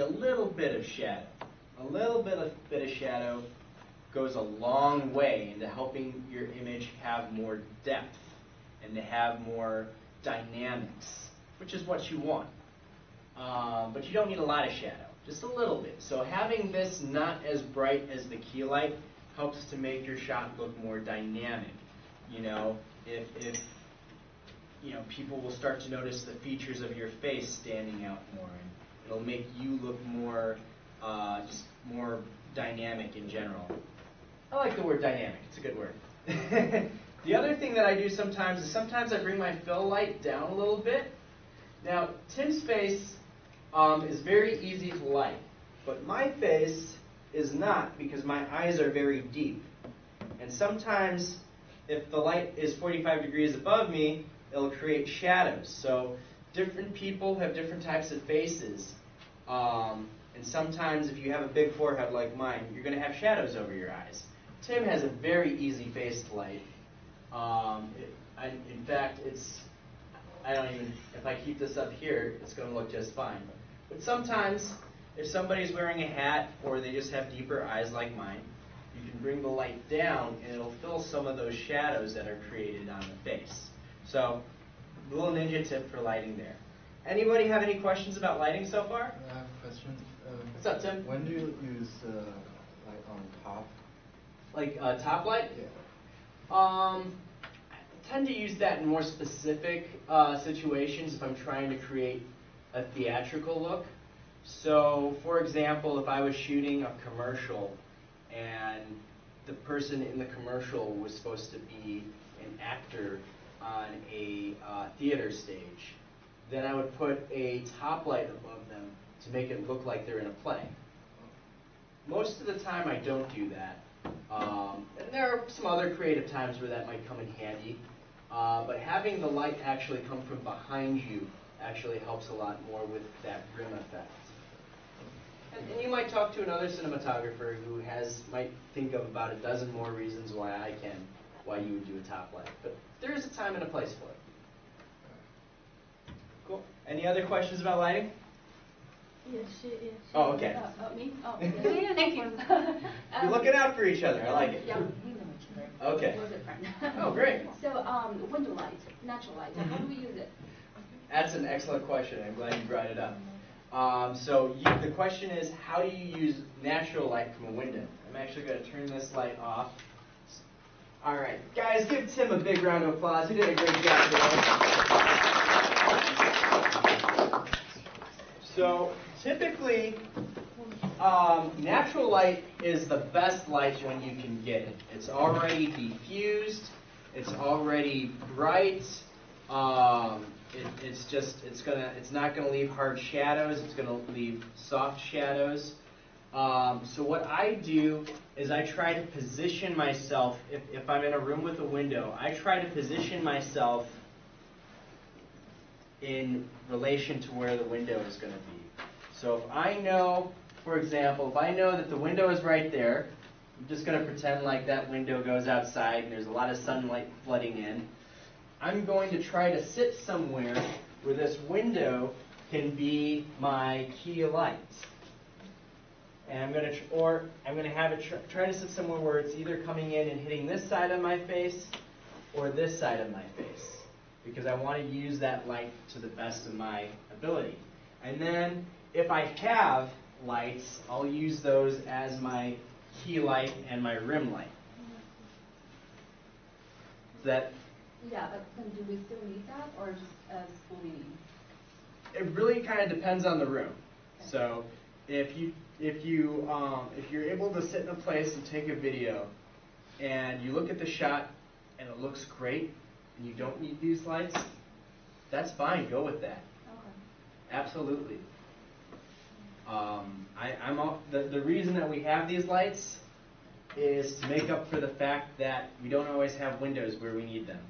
a little bit of shadow. A little bit of, bit of shadow goes a long way into helping your image have more depth and to have more dynamics, which is what you want. Um, but you don't need a lot of shadow, just a little bit. So having this not as bright as the key light helps to make your shot look more dynamic. You know, if, if you know, people will start to notice the features of your face standing out more, it'll make you look more, uh, just more dynamic in general. I like the word dynamic. It's a good word. the other thing that I do sometimes is sometimes I bring my fill light down a little bit. Now, Tim's face um, is very easy to light, but my face is not because my eyes are very deep. And sometimes, if the light is 45 degrees above me, it'll create shadows. So different people have different types of faces. Um, and sometimes if you have a big forehead like mine, you're going to have shadows over your eyes. Tim has a very easy face to light. Um, it, I, in fact, it's, I don't even, if I keep this up here, it's going to look just fine. But sometimes, if somebody's wearing a hat or they just have deeper eyes like mine, you can bring the light down and it'll fill some of those shadows that are created on the face. So, little ninja tip for lighting there. Anybody have any questions about lighting so far? I have a question. Uh, What's up, Tim? When do you use uh, light on top? Like uh, top light? Yeah. Um, I tend to use that in more specific uh, situations if I'm trying to create a theatrical look. So, for example, if I was shooting a commercial and the person in the commercial was supposed to be an actor on a uh, theater stage, then I would put a top light above them to make it look like they're in a play. Most of the time, I don't do that. Um, and there are some other creative times where that might come in handy. Uh, but having the light actually come from behind you actually helps a lot more with that rim effect. And, and you might talk to another cinematographer who has might think of about a dozen more reasons why I can, why you would do a top light. But there is a time and a place for it. Cool. Any other questions about lighting? Yes, she is. Oh, okay. Uh, uh, me? Oh, Yeah, thank you. You're looking out for each other. I like it. Yeah, we know each other. Okay. We're good friends. Oh, great. So, um, window light, natural light, how do we use it? That's an excellent question. I'm glad you brought it up. Um, so you, the question is, how do you use natural light from a window? I'm actually going to turn this light off. All right, guys, give Tim a big round of applause. He did a great job today. So typically, um, natural light is the best light when you can get it. It's already diffused. It's already bright. Um, it, it's just it's gonna it's not gonna leave hard shadows. It's gonna leave soft shadows. Um, so what I do is I try to position myself. If, if I'm in a room with a window, I try to position myself in relation to where the window is going to be. So if I know, for example, if I know that the window is right there, I'm just going to pretend like that window goes outside and there's a lot of sunlight flooding in. I'm going to try to sit somewhere where this window can be my key light. And I'm going to, or I'm going to have it tr- try to sit somewhere where it's either coming in and hitting this side of my face or this side of my face because I want to use that light to the best of my ability. And then if I have lights, I'll use those as my key light and my rim light. Is that Yeah, but then do we still need that, or just as fully? it really kind of depends on the room. So if you if you um, if you're able to sit in a place and take a video, and you look at the shot and it looks great, you don't need these lights, that's fine. Go with that. Okay. Absolutely. Um, I, I'm all, the the reason that we have these lights is to make up for the fact that we don't always have windows where we need them.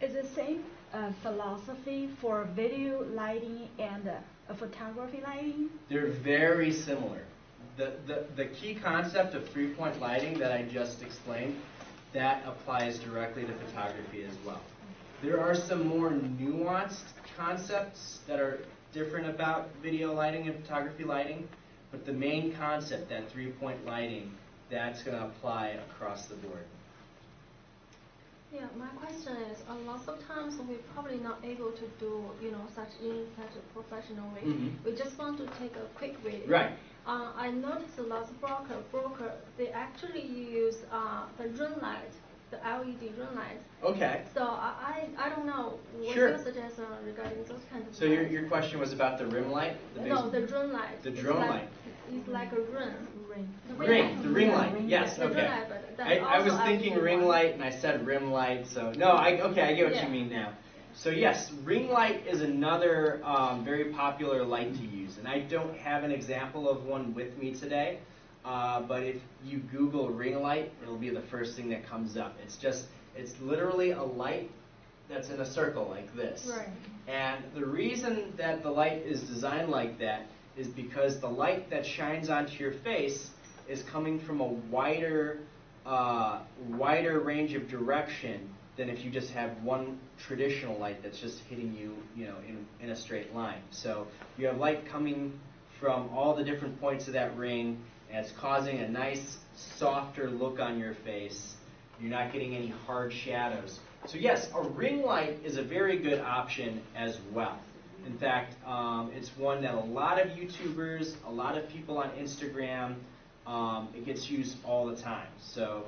Is the same uh, philosophy for video lighting and uh, photography lighting? They're very similar. The, the, the key concept of three-point lighting that I just explained, that applies directly to photography as well. There are some more nuanced concepts that are different about video lighting and photography lighting, but the main concept, that three-point lighting, that's going to apply across the board. Yeah, my question is, a lot of times we're probably not able to do, you know, such in such a professional way. Mhm. We just want to take a quick video. Right. Uh, I noticed a lot of broker, broker, they actually use uh, the room light, the LED room light. Okay. So I, I, I don't know, what's Sure. your suggestion regarding those kind of So your, lights? your question was about the rim light? The No, the drone light. The It's drone like- light. It's like a ring. Ring. The Ring, the ring light, Ring yes, okay. light, I, I was thinking ring light and I said rim light, so, no, I, okay, I get what you mean now. So yes, ring light is another um, very popular light to use, and I don't have an example of one with me today, uh, but if you Google ring light, it'll be the first thing that comes up. It's just, it's literally a light that's in a circle like this. Right. And the reason that the light is designed like that is because the light that shines onto your face is coming from a wider, uh, wider range of direction than if you just have one traditional light that's just hitting you, you know, in, in a straight line. So you have light coming from all the different points of that ring, and it's causing a nice, softer look on your face. You're not getting any hard shadows. So yes, a ring light is a very good option as well. In fact, um, it's one that a lot of YouTubers, a lot of people on Instagram, um, it gets used all the time. So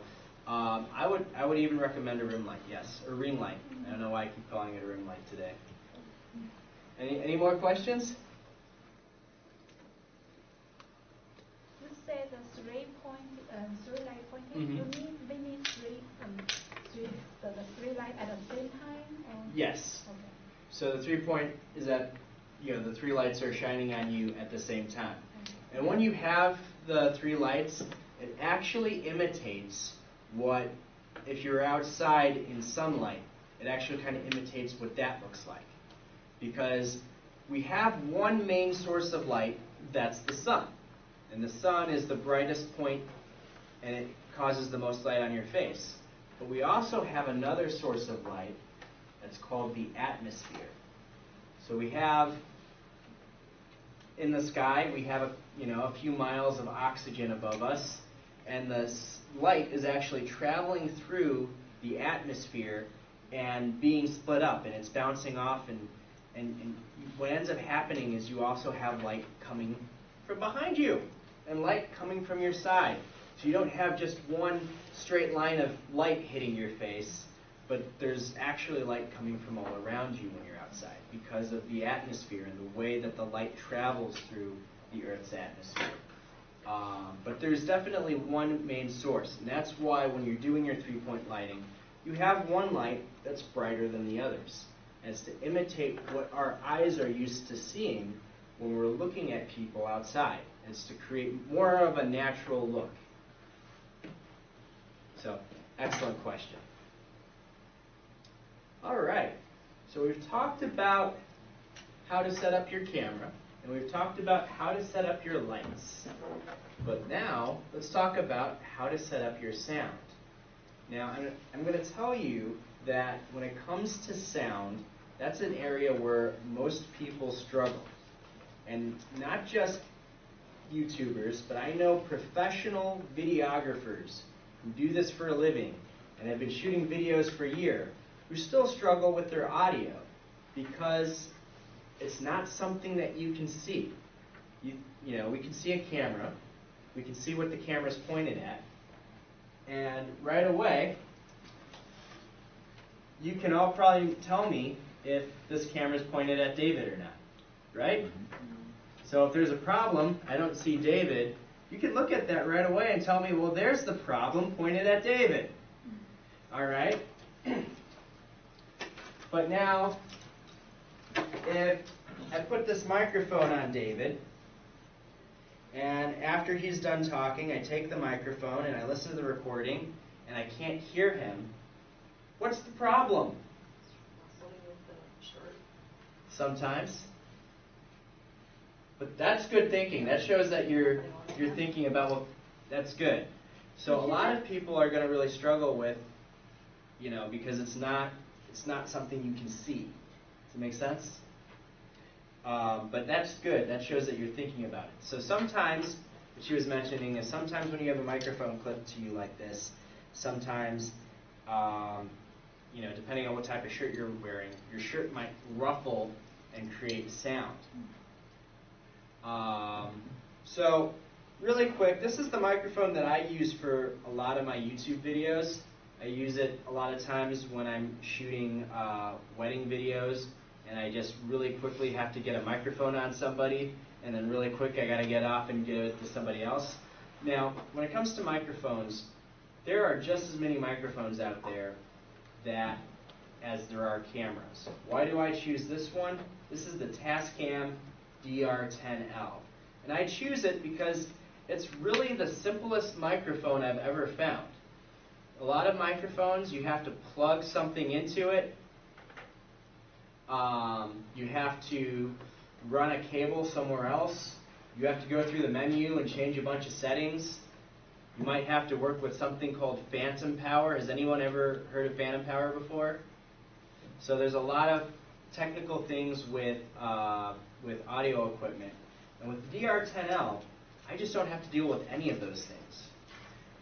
um, I would I would even recommend a ring light. Yes, a ring light. I don't know why I keep calling it a ring light today. Any any more questions? You said the three point, um, three light pointing, Mhm. you mean, three, um, three, the, the three light at the same time, or? Yes. Okay. So the three point is that you know the three lights are shining on you at the same time. And when you have the three lights, it actually imitates what, if you're outside in sunlight, it actually kind of imitates what that looks like. Because we have one main source of light, that's the sun. And the sun is the brightest point, and it causes the most light on your face. But we also have another source of light that's called the atmosphere. So we have in the sky, we have a, you know a few miles of oxygen above us, and the light is actually traveling through the atmosphere and being split up, and it's bouncing off, and, and, and what ends up happening is you also have light coming from behind you, and light coming from your side. So you don't have just one straight line of light hitting your face, but there's actually light coming from all around you when you're outside because of the atmosphere and the way that the light travels through the Earth's atmosphere. Um, but there's definitely one main source, and that's why when you're doing your three-point lighting, you have one light that's brighter than the others. And it's to imitate what our eyes are used to seeing when we're looking at people outside. It's to create more of a natural look. So, excellent question. All right. So we've talked about how to set up your camera, and we've talked about how to set up your lights. But now, let's talk about how to set up your sound. Now, I'm, I'm going to tell you that when it comes to sound, that's an area where most people struggle. And not just YouTubers, but I know professional videographers who do this for a living and have been shooting videos for a year who still struggle with their audio because it's not something that you can see. You, you know, we can see a camera, we can see what the camera's pointed at, and right away, you can all probably tell me if this camera's pointed at David or not, right? Mm-hmm. So if there's a problem, I don't see David, you can look at that right away and tell me, well, there's the problem pointed at David. Mm-hmm. All right? but now, if I put this microphone on David, and after he's done talking, I take the microphone and I listen to the recording, and I can't hear him, what's the problem? Sometimes. But that's good thinking. That shows that you're you're thinking about what that's good. So a lot of people are going to really struggle with, you know, because it's not It's not something you can see. Does it make sense? Um, but that's good. That shows that you're thinking about it. So sometimes, what she was mentioning is sometimes when you have a microphone clipped to you like this, sometimes, um, you know, depending on what type of shirt you're wearing, your shirt might ruffle and create sound. Um, so, really quick, this is the microphone that I use for a lot of my YouTube videos. I use it a lot of times when I'm shooting uh, wedding videos, and I just really quickly have to get a microphone on somebody, and then really quick I got to get off and give it to somebody else. Now, when it comes to microphones, there are just as many microphones out there that as there are cameras. Why do I choose this one? This is the Tascam DR10L. And I choose it because it's really the simplest microphone I've ever found. A lot of microphones, you have to plug something into it. Um, you have to run a cable somewhere else. You have to go through the menu and change a bunch of settings. You might have to work with something called phantom power. Has anyone ever heard of phantom power before? So there's a lot of technical things with uh, with audio equipment. And with the DR10L, I just don't have to deal with any of those things.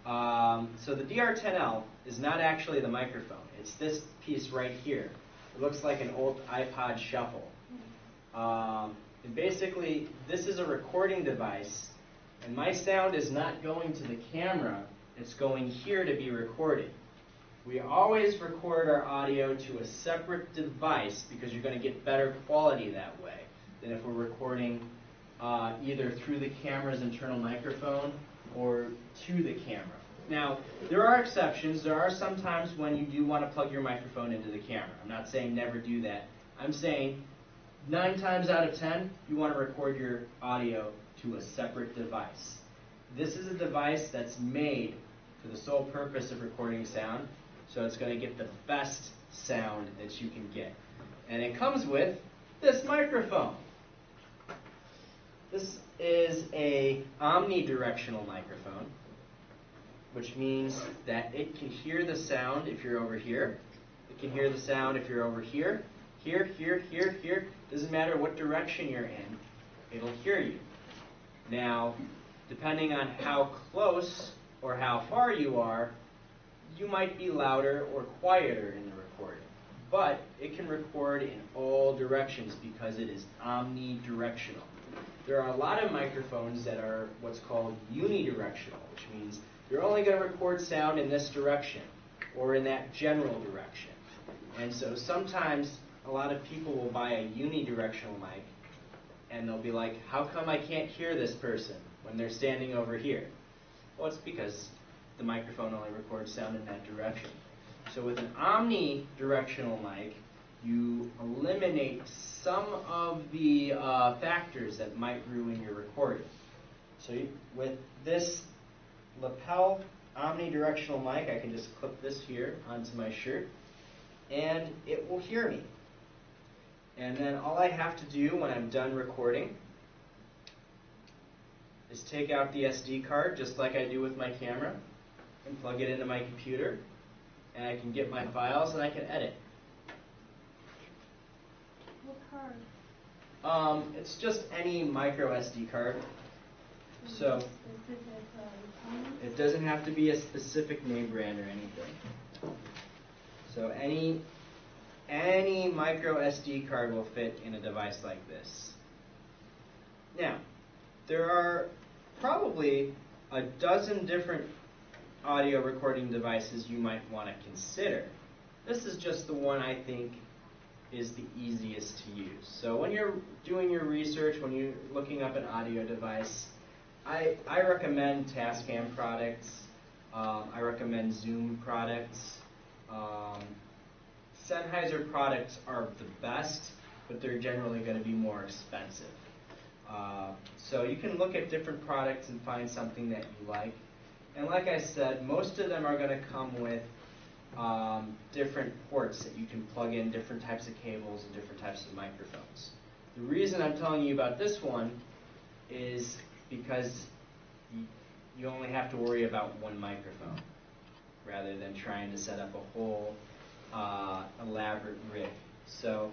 Um, so the DR10L is not actually the microphone. It's this piece right here. It looks like an old iPod Shuffle. Um, and basically, this is a recording device, and my sound is not going to the camera. It's going here to be recorded. We always record our audio to a separate device because you're going to get better quality that way than if we're recording uh, either through the camera's internal microphone or to the camera. Now, there are exceptions. There are some times when you do want to plug your microphone into the camera. I'm not saying never do that. I'm saying nine times out of ten, you want to record your audio to a separate device. This is a device that's made for the sole purpose of recording sound, so it's going to get the best sound that you can get. And it comes with this microphone. This is a omnidirectional microphone, which means that it can hear the sound if you're over here. It can hear the sound if you're over here. Here, here, here, here. Doesn't matter what direction you're in, it'll hear you. Now, depending on how close or how far you are, you might be louder or quieter in the recording. But it can record in all directions because it is omnidirectional. There are a lot of microphones that are what's called unidirectional, which means they're only going to record sound in this direction or in that general direction. And so sometimes a lot of people will buy a unidirectional mic and they'll be like, how come I can't hear this person when they're standing over here? Well, it's because the microphone only records sound in that direction. So with an omnidirectional mic, you eliminate some of the uh, factors that might ruin your recording. So you, with this lapel omnidirectional mic, I can just clip this here onto my shirt, and it will hear me. And then all I have to do when I'm done recording is take out the SD card, just like I do with my camera, and plug it into my computer, and I can get my files and I can edit. What card? Um, it's just any micro SD card. So it doesn't have to be a specific name brand or anything. So any any micro SD card will fit in a device like this. Now, there are probably a dozen different audio recording devices you might want to consider. This is just the one I think is the easiest to use. So when you're doing your research, when you're looking up an audio device, I, I recommend Tascam products. Um, I recommend Zoom products. Um, Sennheiser products are the best, but they're generally going to be more expensive. Uh, so you can look at different products and find something that you like. And like I said, most of them are going to come with um, different ports that you can plug in different types of cables and different types of microphones. The reason I'm telling you about this one is because you, only have to worry about one microphone rather than trying to set up a whole uh, elaborate rig. So